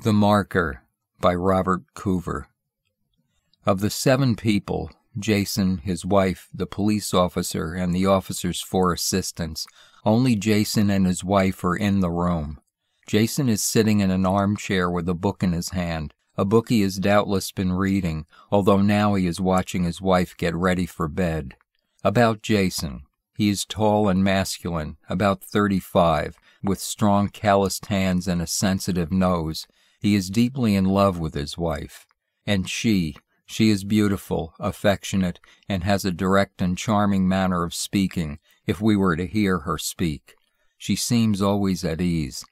The Marker by Robert Coover. Of the seven people, Jason, his wife, the police officer, and the officer's four assistants, only Jason and his wife are in the room. Jason is sitting in an armchair with a book in his hand, a book he has doubtless been reading, although now he is watching his wife get ready for bed. About Jason. He is tall and masculine, about 35, with strong calloused hands and a sensitive nose. He is deeply in love with his wife. And she, she is beautiful, affectionate, and has a direct and charming manner of speaking, if we were to hear her speak. She seems always at ease.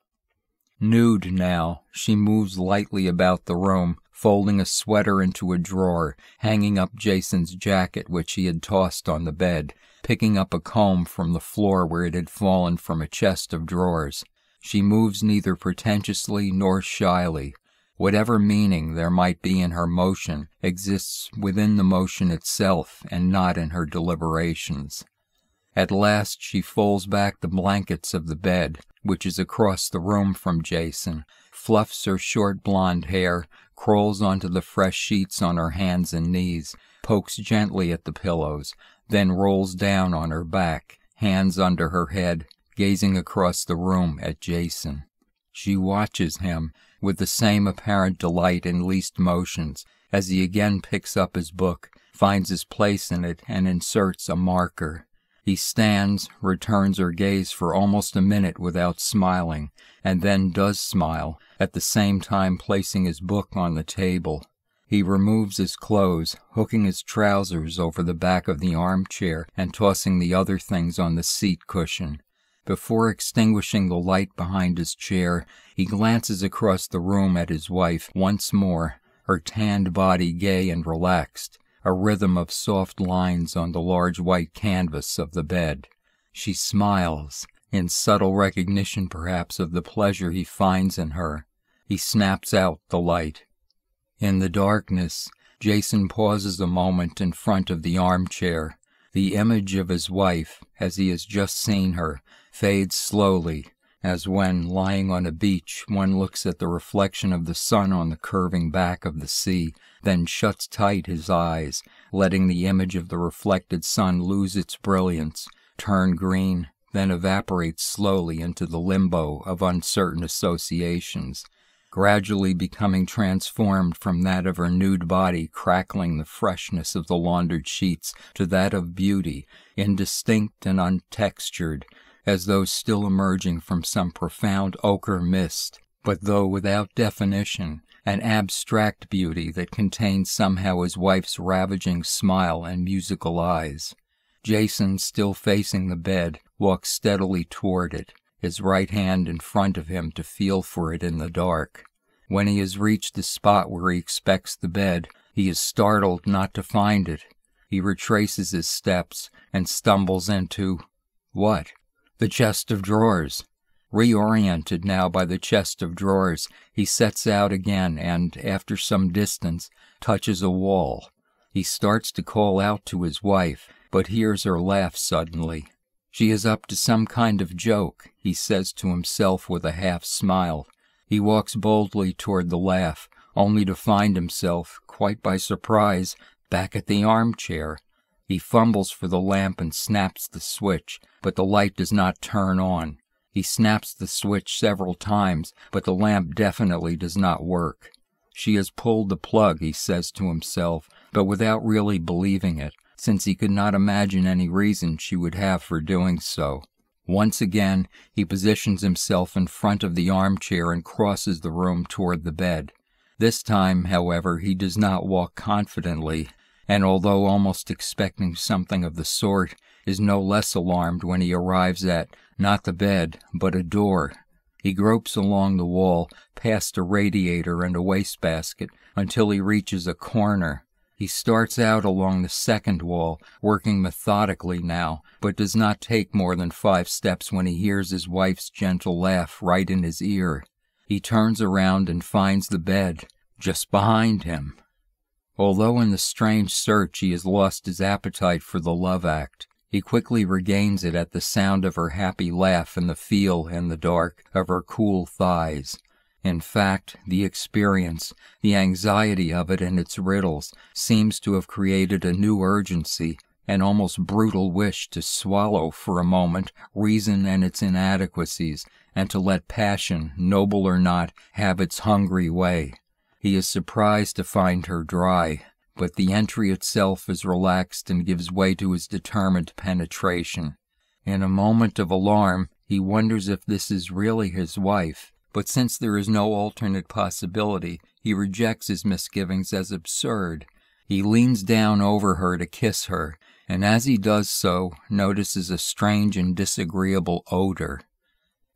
Nude now, she moves lightly about the room, folding a sweater into a drawer, hanging up Jason's jacket which he had tossed on the bed, picking up a comb from the floor where it had fallen from a chest of drawers. She moves neither pretentiously nor shyly. Whatever meaning there might be in her motion exists within the motion itself and not in her deliberations. At last she folds back the blankets of the bed, which is across the room from Jason, fluffs her short blonde hair, crawls onto the fresh sheets on her hands and knees, pokes gently at the pillows, then rolls down on her back, hands under her head, gazing across the room at Jason. She watches him with the same apparent delight in least motions as he again picks up his book, finds his place in it, and inserts a marker. He stands, returns her gaze for almost a minute without smiling, and then does smile, at the same time placing his book on the table. He removes his clothes, hooking his trousers over the back of the armchair and tossing the other things on the seat cushion. Before extinguishing the light behind his chair, he glances across the room at his wife once more, her tanned body gay and relaxed a rhythm of soft lines on the large white canvas of the bed. She smiles, in subtle recognition perhaps of the pleasure he finds in her. He snaps out the light. In the darkness, Jason pauses a moment in front of the armchair. The image of his wife, as he has just seen her, fades slowly, as when, lying on a beach, one looks at the reflection of the sun on the curving back of the sea, then shuts tight his eyes, letting the image of the reflected sun lose its brilliance, turn green, then evaporate slowly into the limbo of uncertain associations, gradually becoming transformed from that of her nude body crackling the freshness of the laundered sheets to that of beauty, indistinct and untextured, as though still emerging from some profound ochre mist, but though without definition, an abstract beauty that contained somehow his wife's ravaging smile and musical eyes. Jason, still facing the bed, walked steadily toward it, his right hand in front of him to feel for it in the dark. When he has reached the spot where he expects the bed, he is startled not to find it. He retraces his steps and stumbles into what? The chest of drawers. Reoriented now by the chest of drawers, he sets out again and, after some distance, touches a wall. He starts to call out to his wife, but hears her laugh suddenly. She is up to some kind of joke, he says to himself with a half smile. He walks boldly toward the laugh, only to find himself, quite by surprise, back at the armchair. He fumbles for the lamp and snaps the switch, but the light does not turn on. He snaps the switch several times, but the lamp definitely does not work. She has pulled the plug, he says to himself, but without really believing it, since he could not imagine any reason she would have for doing so. Once again, he positions himself in front of the armchair and crosses the room toward the bed. This time, however, he does not walk confidently, and although almost expecting something of the sort, is no less alarmed when he arrives at not the bed, but a door. He gropes along the wall, past a radiator and a wastebasket, until he reaches a corner. He starts out along the second wall, working methodically now, but does not take more than five steps when he hears his wife's gentle laugh right in his ear. He turns around and finds the bed just behind him. Although in the strange search he has lost his appetite for the love act, he quickly regains it at the sound of her happy laugh and the feel, in the dark, of her cool thighs. In fact, the experience, the anxiety of it and its riddles, seems to have created a new urgency, an almost brutal wish to swallow for a moment reason and its inadequacies, and to let passion, noble or not, have its hungry way. He is surprised to find her dry, but the entry itself is relaxed and gives way to his determined penetration. In a moment of alarm, he wonders if this is really his wife, but since there is no alternate possibility, he rejects his misgivings as absurd. He leans down over her to kiss her, and as he does so, notices a strange and disagreeable odor.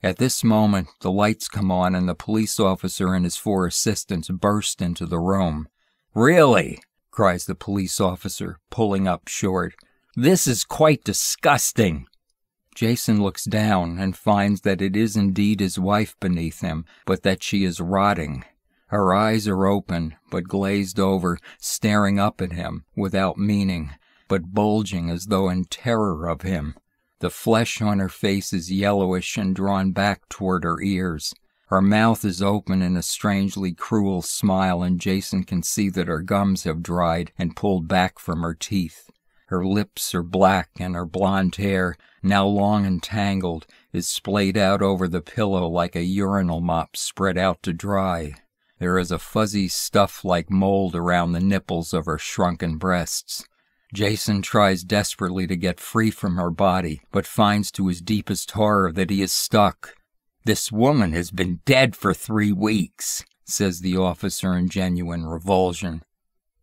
At this moment, the lights come on and the police officer and his four assistants burst into the room. Really? cries the police officer, pulling up short. This is quite disgusting. Jason looks down and finds that it is indeed his wife beneath him, but that she is rotting. Her eyes are open, but glazed over, staring up at him, without meaning, but bulging as though in terror of him. The flesh on her face is yellowish and drawn back toward her ears. Her mouth is open in a strangely cruel smile, and Jason can see that her gums have dried and pulled back from her teeth. Her lips are black, and her blonde hair, now long and tangled, is splayed out over the pillow like a urinal mop spread out to dry. There is a fuzzy stuff like mold around the nipples of her shrunken breasts. Jason tries desperately to get free from her body, but finds to his deepest horror that he is stuck. This woman has been dead for three weeks, says the officer in genuine revulsion.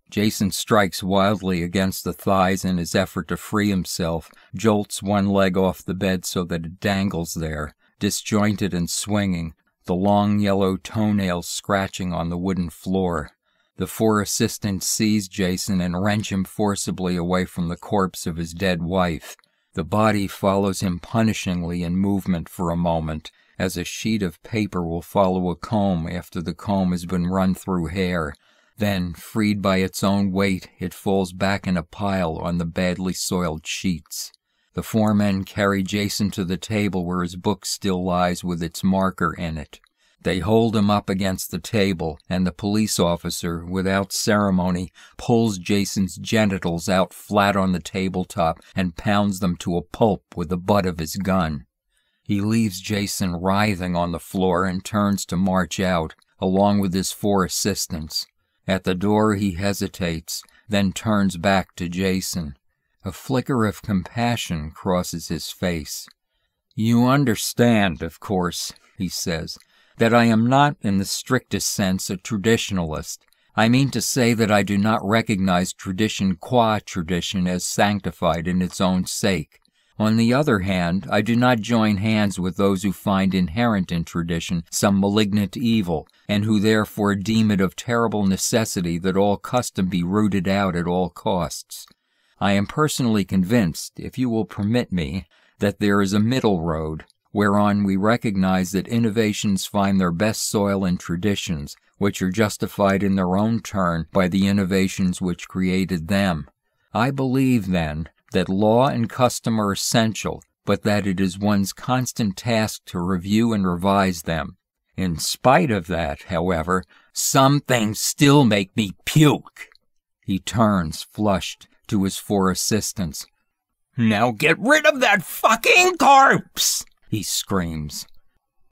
Jason strikes wildly against the thighs in his effort to free himself, jolts one leg off the bed so that it dangles there, disjointed and swinging, the long yellow toenails scratching on the wooden floor. The four assistants seize Jason and wrench him forcibly away from the corpse of his dead wife. The body follows him punishingly in movement for a moment, as a sheet of paper will follow a comb after the comb has been run through hair, then, freed by its own weight, it falls back in a pile on the badly soiled sheets. The four men carry Jason to the table where his book still lies with its marker in it. They hold him up against the table, and the police officer, without ceremony, pulls Jason's genitals out flat on the tabletop and pounds them to a pulp with the butt of his gun. He leaves Jason writhing on the floor and turns to march out, along with his four assistants. At the door, he hesitates, then turns back to Jason. A flicker of compassion crosses his face. You understand, of course, he says, that I am not in the strictest sense a traditionalist. I mean to say that I do not recognize tradition qua tradition as sanctified in its own sake. On the other hand, I do not join hands with those who find inherent in tradition some malignant evil, and who therefore deem it of terrible necessity that all custom be rooted out at all costs. I am personally convinced, if you will permit me, that there is a middle road, whereon we recognize that innovations find their best soil in traditions, which are justified in their own turn by the innovations which created them. I believe, then, that law and custom are essential, but that it is one's constant task to review and revise them. In spite of that, however, some things still make me puke. He turns, flushed, to his four assistants. Now get rid of that fucking corpse! he screams.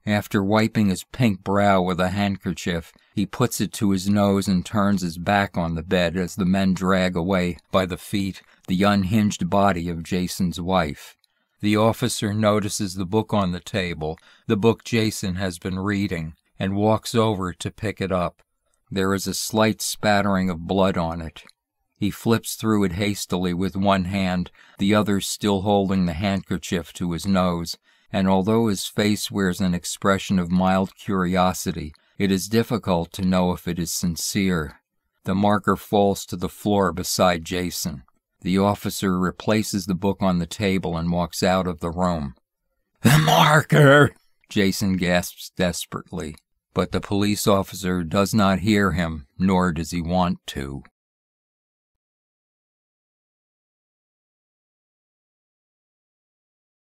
After wiping his pink brow with a handkerchief, he puts it to his nose and turns his back on the bed as the men drag away, by the feet, the unhinged body of Jason's wife. The officer notices the book on the table, the book Jason has been reading, and walks over to pick it up. There is a slight spattering of blood on it. He flips through it hastily with one hand, the other still holding the handkerchief to his nose, and although his face wears an expression of mild curiosity, it is difficult to know if it is sincere. The marker falls to the floor beside Jason. The officer replaces the book on the table and walks out of the room. The marker! Jason gasps desperately, but the police officer does not hear him, nor does he want to.